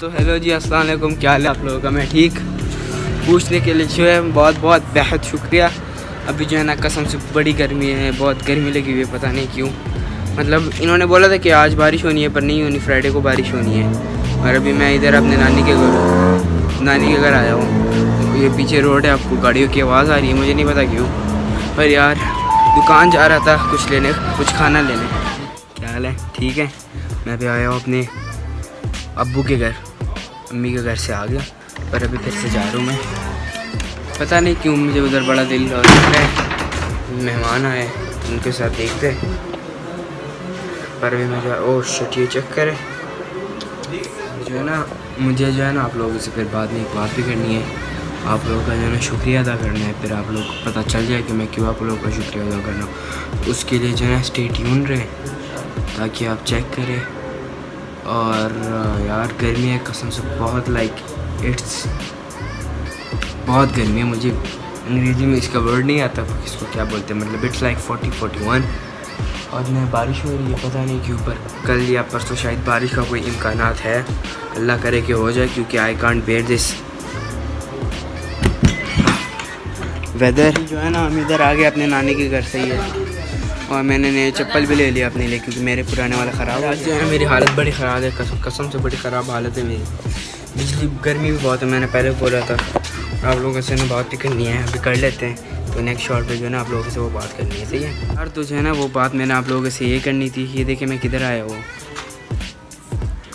तो हेलो जी अस्सलाम वालेकुम क्या हाल है आप लोगों का? मैं ठीक। पूछने के लिए जो है, बहुत बहुत बेहद शुक्रिया। अभी जो है ना, कसम से बड़ी गर्मी है, बहुत गर्मी लगी हुई है, पता नहीं क्यों। मतलब इन्होंने बोला था कि आज बारिश होनी है, पर नहीं होनी फ्राइडे को बारिश होनी है। और अभी मैं इधर अपने नानी के घर, नानी के घर आया हूँ। ये पीछे रोड है, आपको गाड़ियों की आवाज़ आ रही है, मुझे नहीं पता क्यों। पर यार, दुकान जा रहा था कुछ लेने, कुछ खाना लेने। क्या हाल है? ठीक है। मैं भी आया हूँ अपने अब्बू के घर, अम्मी के घर से आ गया, पर अभी फिर से जा रहा हूँ मैं। पता नहीं क्यों मुझे उधर बड़ा दिल और रहा है। मेहमान आए, उनके साथ देखते हैं। पर अभी मैं जो, ओ शट ये चेक करे जो है ना, मुझे जो है ना आप लोगों से फिर बाद में एक बात भी करनी है। आप लोगों का जो है ना शुक्रिया अदा करना है, फिर आप लोग को पता चल जाए कि मैं क्यों आप लोगों का शुक्रिया अदा करना उसके लिए जो है ना स्टे ट्यून रहे, ताकि आप चेक करें। और यार गर्मी है कसम से बहुत लाइक इट्स बहुत गर्मी है मुझे। अंग्रेज़ी में इसका वर्ड नहीं आता इसको क्या बोलते हैं? मतलब it's like forty forty one और मैं बारिश हो रही है पता नहीं क्यों पर कल या परसों शायद बारिश का कोई इम्कान है। अल्लाह करे कि हो जाए क्योंकि I can't bear this weather जो है ना हम इधर आ गए अपने नानी के घर से ही है। और मैंने नए चप्पल भी ले लिया अपने लिए क्योंकि मेरे पुराने वाला ख़राब आज जो है मेरी हालत बड़ी ख़राब है, कसम कसम से बड़ी ख़राब हालत है मेरी। बिजली, गर्मी भी बहुत है, मैंने पहले बोला था। आप लोगों से ना बात भी करनी है, अभी कर लेते हैं। तो नेक्स्ट शॉर्ट पे जो है ना आप लोगों से वो बात करनी है, सही है? यार तो जो है ना, वो बात मैंने आप लोगों से ये करनी थी, ये देखे मैं किधर आया वो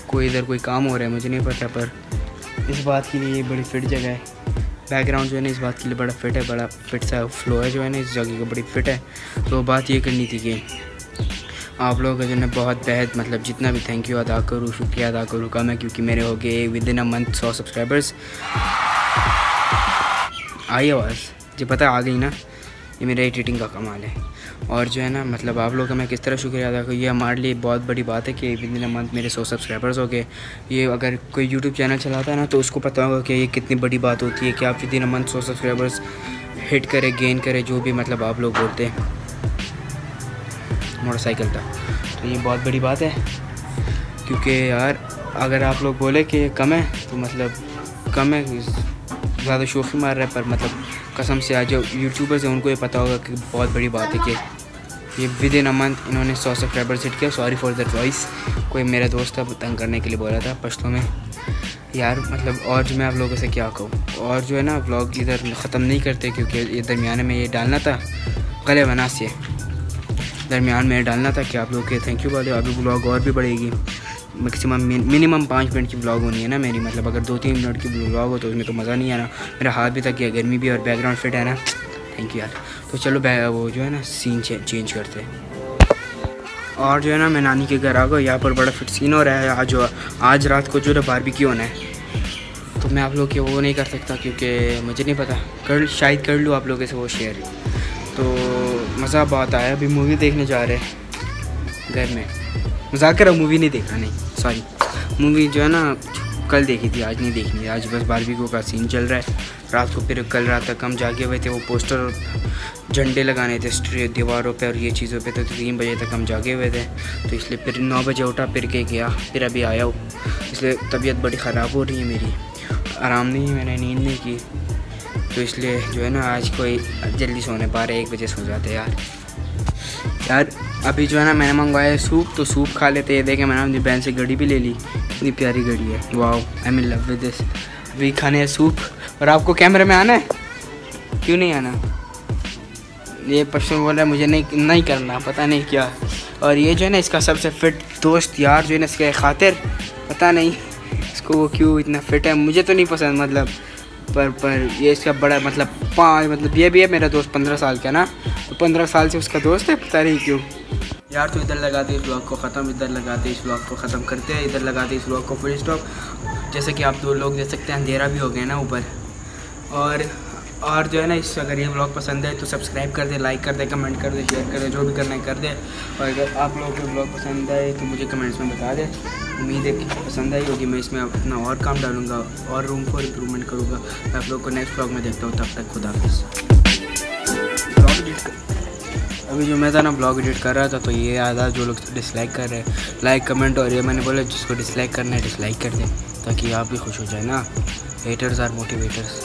कोई इधर कोई काम हो रहा है, मुझे नहीं पता, पर इस बात के लिए ये बड़ी फिट जगह है। बैकग्राउंड जो है ना, इस बात के लिए बड़ा फिट है, बड़ा फिट सा फ्लो है जो है ना, इस जगह का बड़ी फिट है। तो बात ये करनी थी कि आप लोगों का जो है बहुत बेहद मतलब जितना भी थैंक यू अदा करूँ, शुक्रिया अदा करूँ कम है क्योंकि मेरे हो गए विद इन अ मंथ सौ सब्सक्राइबर्स आई आवाज़? जी पता आ गई ना? ये मेरा एडिटिंग का कमाल है। और जो है ना मतलब आप लोगों का मैं किस तरह शुक्रिया अदा करूँ, ये हमारे लिए बहुत बड़ी बात है कि विद इन मंथ मेरे सौ सब्सक्राइबर्स हो गए। ये अगर कोई यूट्यूब चैनल चलाता है ना तो उसको पता होगा कि ये कितनी बड़ी बात होती है कि आप विद इन मंथ सौ सब्सक्राइबर्स हिट करें गेन करें, जो भी मतलब आप लोग बोलते हैं। मोटरसाइकिल का। तो ये बहुत बड़ी बात है, क्योंकि यार, अगर आप लोग बोले कि कम है तो मतलब कम है ज़्यादा शोखी मार रहा है, पर मतलब कसम से आज जो यूट्यूबर्स हैं, उनको ये पता होगा कि बहुत बड़ी बात है कि ये विद इन अ मंथ इन्होंने सौ सब्सक्राइबर्स हिट किया। सॉरी फॉर दैट वॉइस कोई मेरा दोस्त था तंग करने के लिए बोला था, पश्तों में। यार मतलब और जो मैं आप लोगों से क्या कहूँ? और जो है ना ब्लॉग इधर ख़त्म नहीं करते, क्योंकि ये दरमियान में ये डालना था। गले बना से दरमियान में डालना था कि आप लोग के थैंक यू वाले अभी ब्लॉग और भी बढ़ेगी। मैक्सिमम मिनिमम पाँच मिनट की ब्लॉग होनी है ना मेरी। मतलब अगर दो तीन मिनट की ब्लॉग हो तो उसमें तो मज़ा नहीं आना। मेरा हाथ भी तक गया गर्मी भी और बैकग्राउंड फिट है ना। थैंक यू यार। तो चलो वो जो है ना सीन चेंज करते हैं। और जो है ना, मैं नानी के घर आ गया यहाँ पर बड़ा फिट सीन हो रहा है। आज आज रात को जो है बारबी की होना है। तो मैं आप लोग के वो नहीं कर सकता क्योंकि मुझे नहीं पता। कर, शायद कर लूँ आप लोगों से वो शेयर तो मज़ा बहुत आया। अभी मूवी देखने जा रहे हैं। घर में। मज़ाक कर रहा मूवी नहीं देखा, नहीं सॉरी मूवी जो है ना, कल देखी थी, आज नहीं देखनी आज बस बारबीको का सीन चल रहा है. रात को फिर कल रात तक हम जागे हुए थे, वो पोस्टर और झंडे लगाने थे दीवारों पे और ये चीज़ों पे तो तीन बजे तक हम जागे हुए थे. तो इसलिए फिर नौ बजे उठा, फिर के गया, फिर अभी आया हूँ. इसलिए तबीयत बड़ी ख़राब हो रही है मेरी. आराम नहीं है, मैंने नींद नहीं की. तो इसलिए जो है ना, आज कोई जल्दी सोने पा रहे, एक बजे सो जाते यार. यार, अभी जो है ना मैंने मंगवाया सूप तो सूप खा लेते ये देखे, मैंने अपनी बहन से घड़ी भी ले ली। इतनी प्यारी घड़ी है। Wow I mean love with this अभी खाने है सूप। और आपको कैमरे में आना है? क्यों नहीं आना? ये पर्सन बोल रहा है, मुझे नहीं नहीं करना, पता नहीं क्या। और ये जो है ना, इसका सबसे फिट दोस्त यार, जो है ना, इसके खातिर। पता नहीं, इसको वो क्यों इतना फिट है? मुझे तो नहीं पसंद मतलब। पर पर ये इसका बड़ा मतलब पाँच मतलब ये भी है मेरा दोस्त, पंद्रह साल का ना। तो पंद्रह साल से उसका दोस्त है, पता नहीं क्यों। यार तो इधर लगाते इस ब्लॉग को ख़त्म, इधर लगाते इस ब्लॉग को ख़त्म करते हैं, इधर लगाते इस ब्लॉग को फुल स्टॉप जैसे कि आप दो लोग देख सकते हैं, अंधेरा भी हो गया ना ऊपर। और और जो है ना, इस अगर ये ब्लॉग पसंद है तो सब्सक्राइब कर दे लाइक कर दे कमेंट कर दे शेयर कर दे, जो भी करना है कर दे। और अगर आप लोगों को ब्लॉग पसंद आए तो मुझे कमेंट्स में बता दें। उम्मीद है कि पसंद आई होगी, मैं इसमें अपना और काम डालूँगा, और रूम को इम्प्रूवमेंट करूँगा। मैं आप लोग को नेक्स्ट ब्लॉग में देखता हूँ, तब तक खुदा ब्लॉग एडिट अभी जो मैं था ना ब्लॉग एडिट कर रहा था तो ये आधा जो लोग डिसलाइक कर रहे हैं लाइक कमेंट और ये मैंने बोला, जिसको डिसलाइक करना है डिसलाइक कर दें, ताकि आप भी खुश हो जाए ना। Haters are motivators